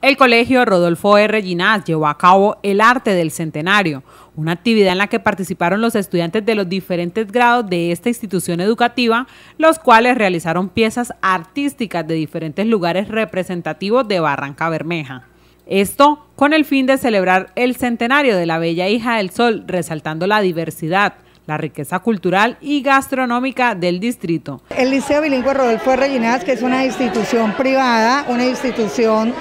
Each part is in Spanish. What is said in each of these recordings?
El colegio Rodolfo R. Ginás llevó a cabo el arte del centenario, una actividad en la que participaron los estudiantes de los diferentes grados de esta institución educativa, los cuales realizaron piezas artísticas de diferentes lugares representativos de Barranca Bermeja. Esto con el fin de celebrar el centenario de la Bella Hija del Sol, resaltando la diversidad, la riqueza cultural y gastronómica del distrito. El Liceo Bilingüe Rodolfo R. Ginás, que es una institución privada, una institución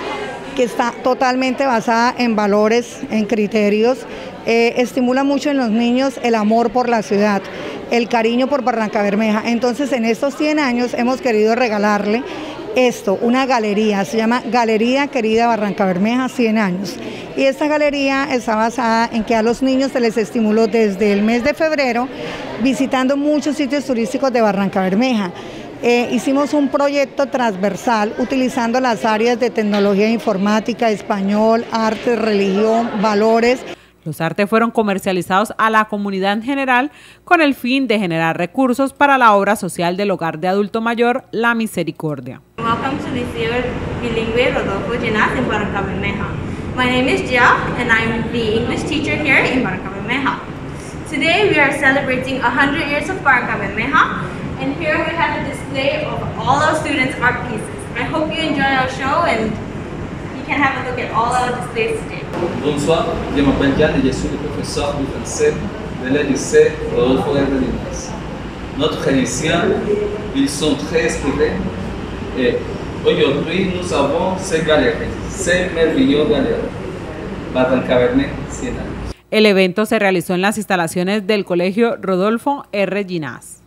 que está totalmente basada en valores, en criterios, eh, estimula mucho en los niños el amor por la ciudad, el cariño por Barranca Bermeja. Entonces en estos 100 años hemos querido regalarle esto, una galería, se llama Galería Querida Barranca Bermeja 100 años. Y esta galería está basada en que a los niños se les estimuló desde el mes de febrero visitando muchos sitios turísticos de Barranca Bermeja. Eh, hicimos un proyecto transversal utilizando las áreas de tecnología informática, español, arte, religión, valores. Los artes fueron comercializados a la comunidad en general con el fin de generar recursos para la obra social del hogar de adulto mayor La Misericordia. Welcome to Liceo Bilingüe Rodolfo Barranca Bermeja. My name is Gia and I'm the English teacher here in Barranca Bermeja. Today we are celebrating 100 years of Barranca Bermeja And here we have a display of all our students' art pieces. I hope you enjoy our show and you can have a look at all our displays today. Bonsoir, je m'appelle Yann et je suis le professeur du français de la lycée Rodolfo R. Linas. Notre lycéens, ils sont très inspirés et aujourd'hui nous avons ces galeries, ces merveilleuses galeries. Barrancabernet, 100 años. El evento se realizó en las instalaciones del Colegio Rodolfo R. Ginás.